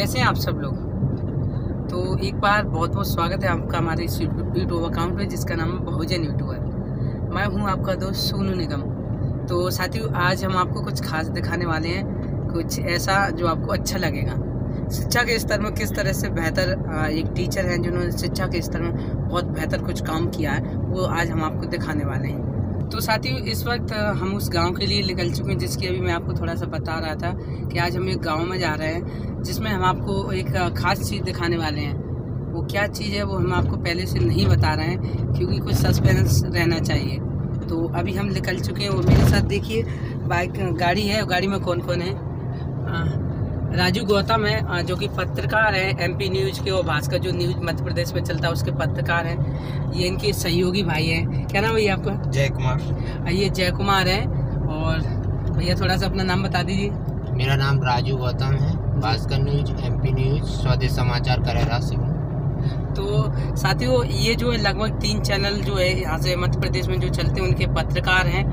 कैसे हैं आप सब लोग? तो एक बार बहुत बहुत स्वागत है आपका हमारे इस यूट्यूब अकाउंट में जिसका नाम है बहुजन यूट्यूबर मैं हूँ आपका दोस्त सोनू निगम। तो साथियों, आज हम आपको कुछ खास दिखाने वाले हैं, कुछ ऐसा जो आपको अच्छा लगेगा। शिक्षा के स्तर में किस तरह से बेहतर एक टीचर हैं जिन्होंने शिक्षा के स्तर में बहुत बेहतर कुछ काम किया है, वो आज हम आपको दिखाने वाले हैं। तो साथियों इस वक्त हम उस गाँव के लिए निकल चुके हैं, जिसकी अभी मैं आपको थोड़ा सा बता रहा था कि आज हम एक गाँव में जा रहे हैं, जिसमें हम आपको एक ख़ास चीज़ दिखाने वाले हैं। वो क्या चीज़ है, वो हम आपको पहले से नहीं बता रहे हैं, क्योंकि कुछ सस्पेंस रहना चाहिए। तो अभी हम निकल चुके हैं और मेरे साथ देखिए, बाइक, गाड़ी है गाड़ी में कौन कौन है। राजू गौतम है जो कि पत्रकार है एमपी न्यूज़ के और भास्कर जो न्यूज़ मध्य प्रदेश में चलता है उसके पत्रकार हैं। ये इनके सहयोगी भाई हैं। क्या नाम भैया आपका? जय कुमार। ये जय कुमार है और भैया थोड़ा सा अपना नाम बता दीजिए। मेरा नाम राजू गौतम है Bhaskar news MP news Swadesh Samachar Karera से हूँ। तो साथियों ये जो है लगभग तीन चैनल जो है यहाँ से मध्य प्रदेश में जो चलते हैं उनके पत्रकार हैं।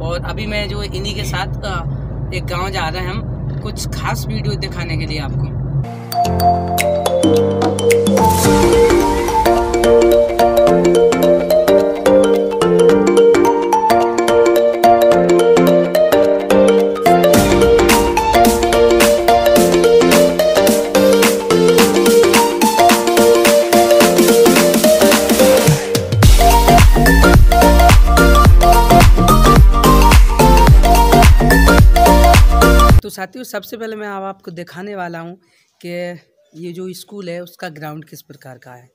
और अभी मैं जो इन्हीं के साथ एक गाँव जा रहे हैं हम। कुछ खास वीडियो दिखाने के लिए आपको। साथियों सबसे पहले मैं अब आपको दिखाने वाला हूँ कि ये जो स्कूल है, उसका ग्राउंड किस प्रकार का है।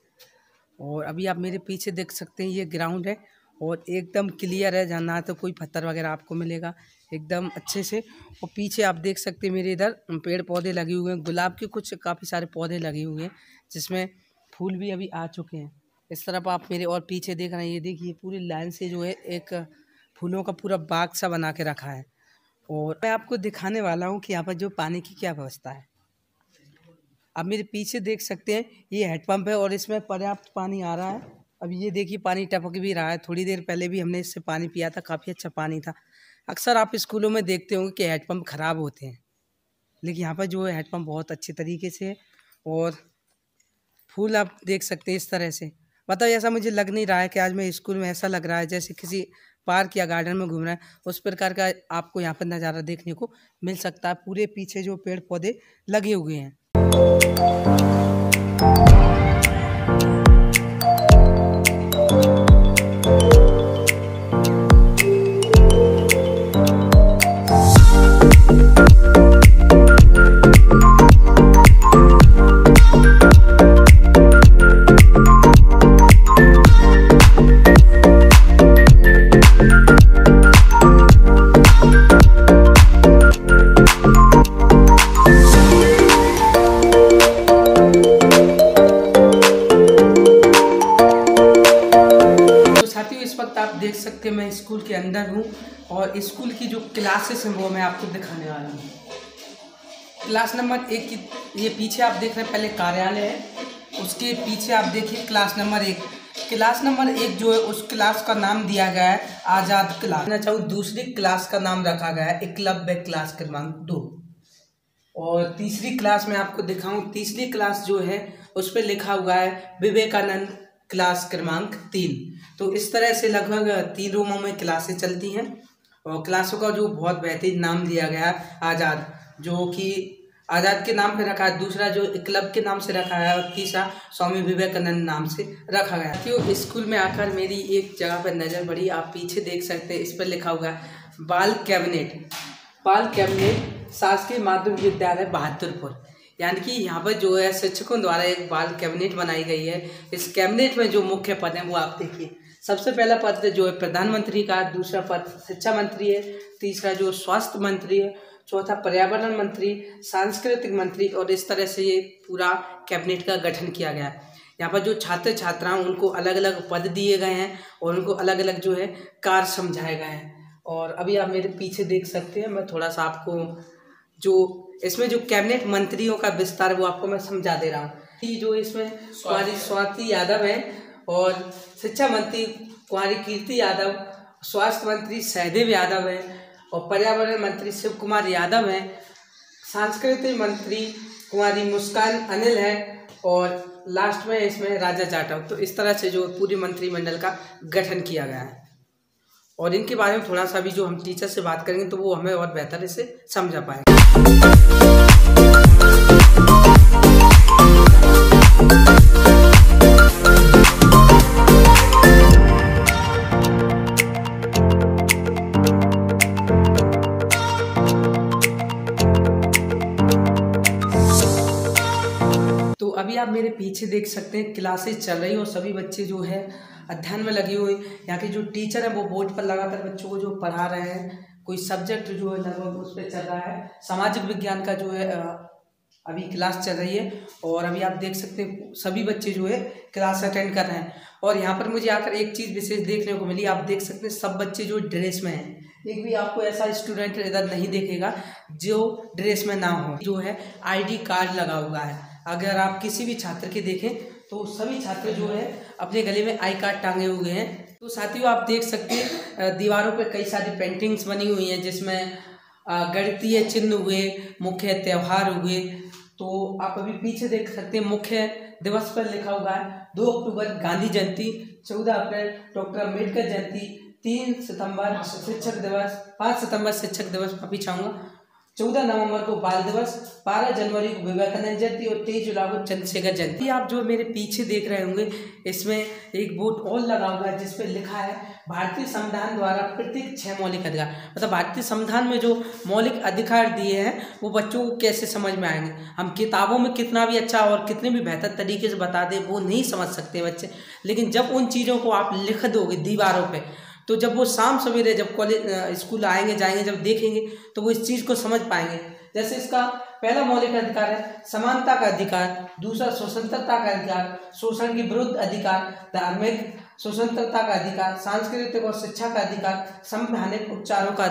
और अभी आप मेरे पीछे देख सकते हैं, ये ग्राउंड है और एकदम क्लियर है ना तो कोई पत्थर वगैरह आपको मिलेगा, एकदम अच्छे से। और पीछे आप देख सकते हैं, मेरे इधर पेड़ पौधे लगे हुए हैं, गुलाब के कुछ काफ़ी सारे पौधे लगे हुए हैं, जिसमें फूल भी अभी आ चुके हैं। इस तरफ़ आप मेरे और पीछे देख रहे हैं, ये देखिए पूरी लाइन से जो है, एक फूलों का पूरा बाग सा बना के रखा है। और मैं आपको दिखाने वाला हूँ कि यहाँ पर जो पानी की क्या व्यवस्था है। आप मेरे पीछे देख सकते हैं, ये हेडपम्प है और इसमें पर्याप्त पानी आ रहा है। अब ये देखिए, पानी टपक भी रहा है। थोड़ी देर पहले भी हमने इससे पानी पिया था, काफ़ी अच्छा पानी था। अक्सर आप स्कूलों में देखते होंगे कि हेडपम्प ख़राब होते हैं। लेकिन यहाँ पर जो है बहुत अच्छे तरीके से है और फूल आप देख सकते हैं इस तरह से। मतलब ऐसा मुझे लग नहीं रहा है कि आज मैं स्कूल में ऐसा लग रहा है, जैसे किसी पार्क या गार्डन में घूम रहा है, उस प्रकार का आपको यहाँ पर नज़ारा देखने को मिल सकता है। पूरे पीछे जो पेड़ पौधे लगे हुए हैं। देख सकते हैं मैं स्कूल के अंदर हूँ और स्कूल की जो क्लासेस हैं वो मैं आपको दिखाने वाला हूँ। क्लास नंबर एक की, ये पीछे आप देख रहे हैं, पहले कार्यालय है, उसके पीछे आप देखिए क्लास नंबर एक। क्लास नंबर एक जो है, उस क्लास का नाम दिया गया है आज़ाद क्लास। मैं चाहूँ दूसरी क्लास का नाम रखा गया है एकलव्य क्लास क्रमांक दो। और तीसरी क्लास में आपको दिखाऊँ, तीसरी क्लास जो है, उस पर लिखा हुआ है विवेकानंद क्लास क्रमांक तीन। तो इस तरह से लगभग तीन रूमों में क्लासें चलती हैं और क्लासों का जो बहुत बेहतरीन नाम दिया गया आज़ाद, जो कि आज़ाद के नाम पे रखा है, दूसरा जो क्लब के नाम से रखा है, और तीसरा स्वामी विवेकानंद नाम से रखा गया। क्यों स्कूल में आकर मेरी एक जगह पर नज़र पड़ी, आप पीछे देख सकते हैं, इस पर लिखा हुआ है, बाल कैबिनेट। बाल कैबिनेट, शासकीय माध्यमिक विद्यालय बहादुरपुर। यानी कि यहाँ पर जो है शिक्षकों द्वारा एक बाल कैबिनेट बनाई गई है। इस कैबिनेट में जो मुख्य पद हैं वो आप देखिए। सबसे पहला पद जो है प्रधानमंत्री का, दूसरा पद शिक्षा मंत्री है, तीसरा जो स्वास्थ्य मंत्री है, चौथा पर्यावरण मंत्री, सांस्कृतिक मंत्री और इस तरह से ये पूरा कैबिनेट का गठन किया गया। है यहाँ पर जो छात्र छात्राएँ उनको अलग अलग पद दिए गए हैं और उनको अलग अलग जो है कार्य समझाए गए हैं। और अभी आप मेरे पीछे देख सकते हैं, मैं थोड़ा सा आपको जो इसमें जो कैबिनेट मंत्रियों का विस्तार वो आपको मैं समझा दे रहा हूँ। जो इसमें कुमारी स्वाति यादव है और शिक्षा मंत्री कुमारी कीर्ति यादव स्वास्थ्य मंत्री सहदेव यादव हैं और पर्यावरण मंत्री शिव कुमार यादव हैं। सांस्कृतिक मंत्री कुमारी मुस्कान अनिल है और लास्ट में इसमें राजा जाटव। तो इस तरह से जो पूरी मंत्रिमंडल का गठन किया गया है। और इनके बारे में थोड़ा सा भी जो हम टीचर से बात करेंगे तो वो हमें और बेहतर इसे समझा पाएँगे। तो अभी आप मेरे पीछे देख सकते हैं, क्लासेस चल रही और सभी बच्चे जो है अध्ययन में लगे हुए यहाँ के जो टीचर है, वो बोर्ड पर लगाकर बच्चों को जो पढ़ा रहे हैं कोई सब्जेक्ट जो है लगभग उस पर चल रहा है। सामाजिक विज्ञान का जो है अभी क्लास चल रही है और अभी आप देख सकते हैं, सभी बच्चे जो है क्लास अटेंड कर रहे हैं। और यहाँ पर मुझे आकर एक चीज़ विशेष देखने को मिली, आप देख सकते हैं, सब बच्चे जो ड्रेस में हैं। एक भी आपको ऐसा स्टूडेंट इधर नहीं देखेगा जो ड्रेस में ना हो, जो है आईडी कार्ड लगा हुआ है। अगर आप किसी भी छात्र के देखें तो सभी छात्र जो है, अपने गले में आई कार्ड टांगे हुए हैं। तो साथियों, आप देख सकते हैं दीवारों पे कई सारी पेंटिंग्स बनी हुई हैं, जिसमें गणितीय चिन्ह हुए, मुख्य त्यौहार हुए। तो आप अभी पीछे देख सकते हैं, मुख्य दिवस पर लिखा हुआ है, दो अक्टूबर, गांधी जयंती, चौदह अप्रैल, डॉक्टर अंबेडकर जयंती, तीन सितंबर, शिक्षक दिवस, पाँच सितंबर, शिक्षक दिवस माफ़ी चाहूँगा। चौदह नवंबर को बाल दिवस, बारह जनवरी को विवेकानंद जयंती और तेईस जुलाई को चंद्रशेखर जयंती। आप जो मेरे पीछे देख रहे होंगे, इसमें एक बोर्ड और लगा हुआ है जिसपे लिखा है, भारतीय संविधान द्वारा प्रत्येक छह मौलिक अधिकार। मतलब भारतीय संविधान में जो मौलिक अधिकार दिए हैं, वो बच्चों को कैसे समझ में आएँगे? हम किताबों में कितना भी अच्छा और कितने भी बेहतर तरीके से बता दें, वो नहीं समझ सकते बच्चे। लेकिन जब उन चीज़ों को आप लिख दोगे दीवारों पे तो जब वो शाम सवेरे जब कॉलेज स्कूल आएँगे जाएँगे जब देखेंगे तो वो इस चीज़ को समझ पाएँगे। जैसे इसका पहला मौलिक अधिकार है समानता का अधिकार दूसरा स्वतंत्रता का अधिकार शोषण के विरुद्ध अधिकार धार्मिक स्वतंत्रता का अधिकार सांस्कृतिक और शिक्षा का अधिकार संवैधानिक उपचारों का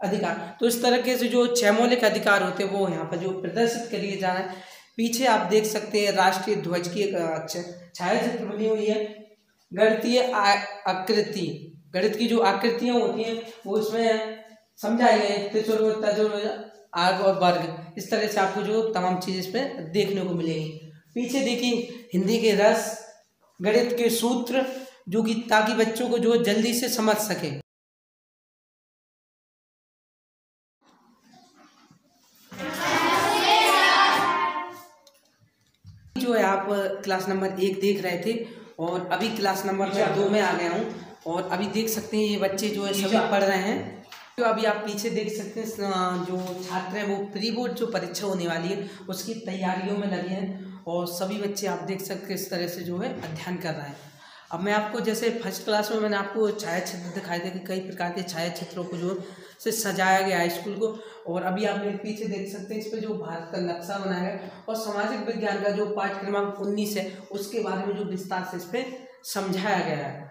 अधिकार। तो इस तरीके से जो छह मौलिक अधिकार होते हैं वो यहाँ पर जो प्रदर्शित करिए जा रहे हैं। पीछे आप देख सकते हैं राष्ट्रीय ध्वज की एक अ, छायाचित्र बनी हुई है। गणतीय आकृति। गणित की जो आकृतियाँ होती हैं, वो इसमें समझाई गई आग और वर्ग इस तरह से आपको जो तमाम चीज़ इसमें देखने को मिलेगी। पीछे देखिए, हिंदी के रस, गणित के सूत्र, जो कि ताकि बच्चों को जो जल्दी से समझ सके। जो है आप, क्लास नंबर एक देख रहे थे, और अभी क्लास नंबर दो में आ गया हूँ। और अभी देख सकते हैं ये बच्चे जो है सभी पढ़ रहे हैं। तो अभी आप पीछे देख सकते हैं जो छात्र हैं वो प्री बोर्ड जो परीक्षा होने वाली है उसकी तैयारियों में लगे हैं और सभी बच्चे आप देख सकते हैं इस तरह से जो है अध्ययन कर रहे हैं। अब मैं आपको जैसे फ़र्स्ट क्लास में मैंने आपको छायाचित्र दिखाए थे कि कई प्रकार के छायाचित्रों को जो से सजाया गया है स्कूल को और अभी आप मेरे पीछे देख सकते हैं इस पर जो भारत का नक्शा बनाया गया और सामाजिक विज्ञान का जो पाठ क्रमांक उन्नीस है उसके बारे में जो विस्तार से इस पर समझाया गया है।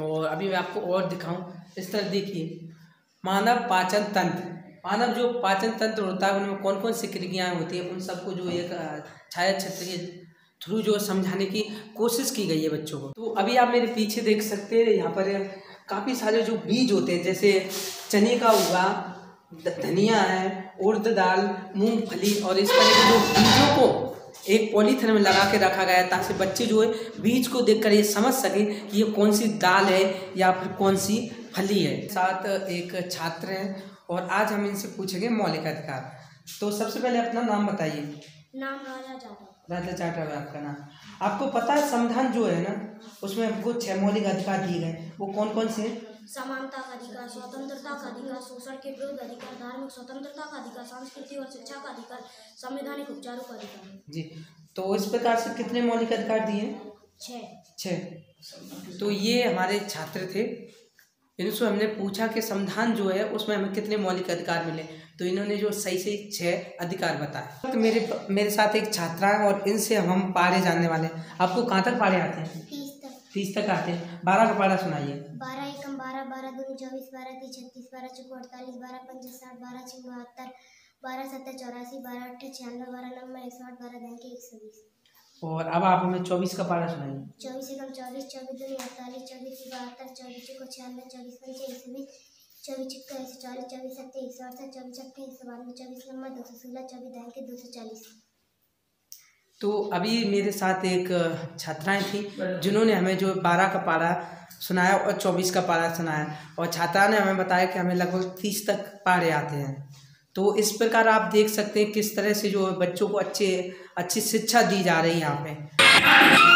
और अभी मैं आपको और दिखाऊँ। इस तरह देखिए, मानव पाचन तंत्र। मानव जो पाचन तंत्र होता है, उनमें कौन कौन सी क्रियाएँ होती हैं? उन सबको जो एक छाया छायाचित्र के थ्रू जो समझाने की कोशिश की गई है बच्चों को। तो अभी आप मेरे पीछे देख सकते हैं, यहाँ पर काफ़ी सारे जो बीज होते हैं, जैसे चने का हुआ धनिया है, उर्द दाल, मूंगफली और इस तरह के जो बीजों को एक पॉलीथिन में लगा के रखा गया है ताकि बच्चे जो है बीज को देखकर ये समझ सके कि ये कौन सी दाल है या फिर कौन सी फली है। साथ एक छात्र हैं और आज हम इनसे पूछेंगे मौलिक अधिकार। तो सबसे पहले अपना नाम बताइए। नाम राजा जाटव राजा चाटर है आपका नाम। आपको पता है संविधान जो है ना उसमें हमको छह मौलिक अधिकार दिए गए वो कौन कौन से हैं? समानता का अधिकार स्वतंत्रता का अधिकार शोषण के विरुद्ध अधिकार धार्मिक स्वतंत्रता का अधिकार संस्कृति और शिक्षा का अधिकार संवैधानिक उपचारों का अधिकार। जी तो इस प्रकार से कितने मौलिक अधिकार दिए छः छः तो ये हमारे छात्र थे। इनसे हमने पूछा कि संविधान जो है उसमें हमें कितने मौलिक अधिकार मिले। तो इन्होंने जो सही से छः अधिकार बताए। तो मेरे मेरे साथ एक छात्रा है और इनसे हम पारे जानने वाले हैं। आपको कहाँ तक पारे आते हैं? तीस तक आते हैं। बारह का पाड़ा सुनाइए। बारह एकम बारह बारह दो चौबीस बारह तीस छत्तीस बारह चौको अड़तालीस बारह पंच साठ बारह छः बहत्तर बारह सत्तर चौरासी बारह अट्ठे छियानवे बारह नब्बे एक सौ आठ बारह दस के एक सौ बीस। और अब आप हमें चौबीस का पाड़ा सुनाइए। चौबीस एकम चौबीस चौबीस दूनी अड़तालीस चौबीस बहत्तर चौबीस चौको छियानवे चौबीस पंच एक सौ बीस चौबीस छक्का एक सौ चालीस चौबीस सत्ते एक सौ अड़सठ चौबीस अट्ठे एक सौ बानवे चौबीस नंबर दो सौ सोलह चौबीस दाएँ के दो सौ चालीस। तो अभी मेरे साथ एक छात्राएँ थी जिन्होंने हमें जो बारह का पारा सुनाया और चौबीस का पारा सुनाया। और छात्रा ने हमें बताया कि हमें लगभग तीस तक पारे आते हैं। तो इस प्रकार आप देख सकते हैं किस तरह से जो बच्चों को अच्छे अच्छी शिक्षा दी जा रही है यहाँ पे।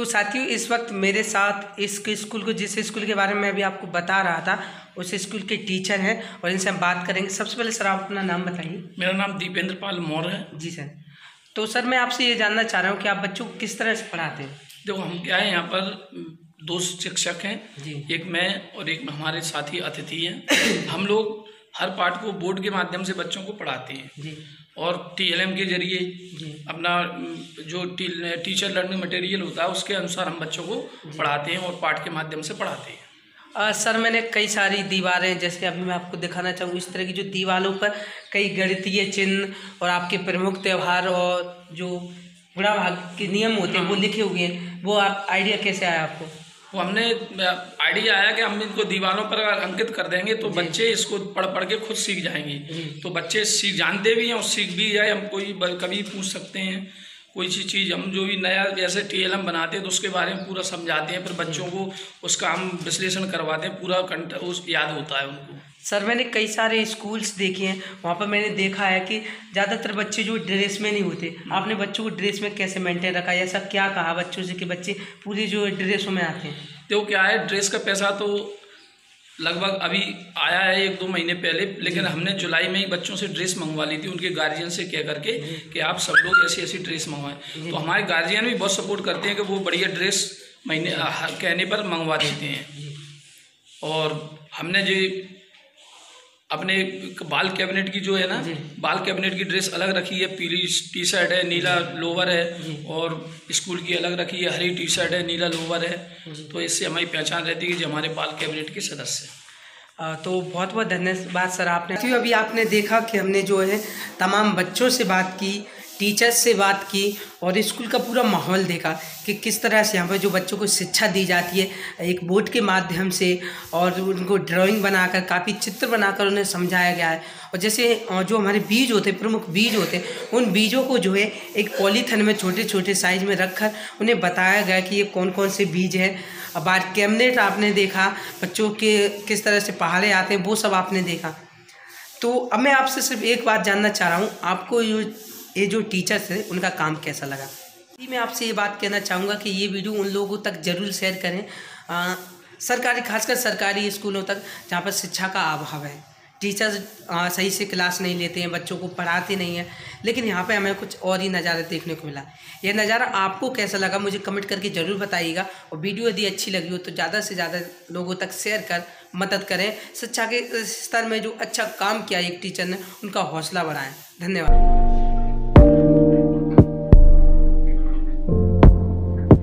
तो साथियों इस वक्त मेरे साथ इस स्कूल को जिस स्कूल के बारे में अभी आपको बता रहा था उस स्कूल के टीचर हैं और इनसे हम बात करेंगे। सबसे पहले सर आप अपना नाम बताइए। मेरा नाम दीपेंद्र पाल मौर्य है। जी सर। तो सर मैं आपसे ये जानना चाह रहा हूँ कि आप बच्चों को किस तरह से पढ़ाते हैं? देखो हम क्या है यहाँ पर दो शिक्षक हैं। जी। एक मैं और एक हमारे साथी अतिथि हैं। हम लोग हर पाठ को बोर्ड के माध्यम से बच्चों को पढ़ाते हैं। जी। और टीएलएम के ज़रिए अपना जो टी, टीचर लर्निंग मटेरियल होता है उसके अनुसार हम बच्चों को पढ़ाते हैं और पाठ के माध्यम से पढ़ाते हैं। आ, सर मैंने कई सारी दीवारें जैसे अभी मैं आपको दिखाना चाहूँ इस तरह की जो दीवारों पर कई गणितीय चिन्ह और आपके प्रमुख त्यौहार और जो गुणा भाग के नियम होते हैं वो लिखे हुए हैं वो आप आइडिया कैसे आया आपको? वो हमने आइडिया आया कि हम इनको दीवारों पर अगर अंकित कर देंगे तो बच्चे इसको पढ़ पढ़ के खुद सीख जाएँगे। तो बच्चे सीख जानते भी हैं और सीख भी जाए हम कोई कभी पूछ सकते हैं कोई सी चीज़ हम जो भी नया जैसे टी एल बनाते हैं तो उसके बारे में पूरा समझाते हैं फिर बच्चों को उसका हम विश्लेषण करवाते हैं पूरा कंट उस याद होता है उनको। सर मैंने कई सारे स्कूल्स देखे हैं। वहाँ पर मैंने देखा है कि ज़्यादातर बच्चे जो ड्रेस में नहीं होते आपने बच्चों को ड्रेस में कैसे मेंटेन रखा है? ऐसा क्या कहा बच्चों से कि बच्चे पूरी जो ड्रेसों में आते हैं? देखो क्या है ड्रेस का पैसा तो लगभग अभी आया है एक दो महीने पहले लेकिन हमने जुलाई में ही बच्चों से ड्रेस मंगवा ली थी उनके गार्जियन से कह करके कि आप सब लोग ऐसी ऐसी ड्रेस मंगवाएँ। तो हमारे गार्जियन भी बहुत सपोर्ट करते हैं कि वो बढ़िया ड्रेस महीने कहने पर मंगवा देते हैं। और हमने जो अपने बाल कैबिनेट की जो है ना बाल कैबिनेट की ड्रेस अलग रखी है पीली टी शर्ट है नीला लोवर है और स्कूल की अलग रखी है हरी टी शर्ट है नीला लोवर है। तो इससे हमारी पहचान रहती है कि हमारे बाल कैबिनेट के सदस्य हैं। तो बहुत बहुत धन्यवाद सर आपने। अभी आपने देखा कि हमने जो है तमाम बच्चों से बात की टीचर्स से बात की और स्कूल का पूरा माहौल देखा कि किस तरह से यहाँ पर जो बच्चों को शिक्षा दी जाती है, एक बोर्ड के माध्यम से और उनको ड्राइंग बनाकर, काफ़ी चित्र बनाकर उन्हें समझाया गया है। और जैसे जो हमारे बीज होते, प्रमुख बीज होते, उन बीजों को जो है, एक पॉलीथन में छोटे छोटे साइज़ में रखकर उन्हें बताया गया कि ये कौन कौन से बीज हैं। बार कैमनेट आपने देखा, बच्चों के किस तरह से पहाड़े आते हैं, वो सब आपने देखा। तो अब मैं आपसे सिर्फ़ एक बात जानना चाह रहा हूँ, आपको ये जो टीचर्स हैं उनका काम कैसा लगा? मैं आपसे ये बात कहना चाहूँगा कि ये वीडियो उन लोगों तक ज़रूर शेयर करें। आ, सरकारी खासकर सरकारी स्कूलों तक जहाँ पर शिक्षा का अभाव है। टीचर्स सही से क्लास नहीं लेते हैं बच्चों को पढ़ाते नहीं हैं लेकिन यहाँ पे हमें कुछ और ही नज़ारा देखने को मिला। यह नज़ारा आपको कैसा लगा मुझे कमेंट करके ज़रूर बताइएगा। और वीडियो यदि अच्छी लगी हो तो ज़्यादा से ज़्यादा लोगों तक शेयर कर मदद करें। शिक्षा के स्तर में जो अच्छा काम किया एक टीचर ने उनका हौसला बढ़ाएँ। धन्यवाद।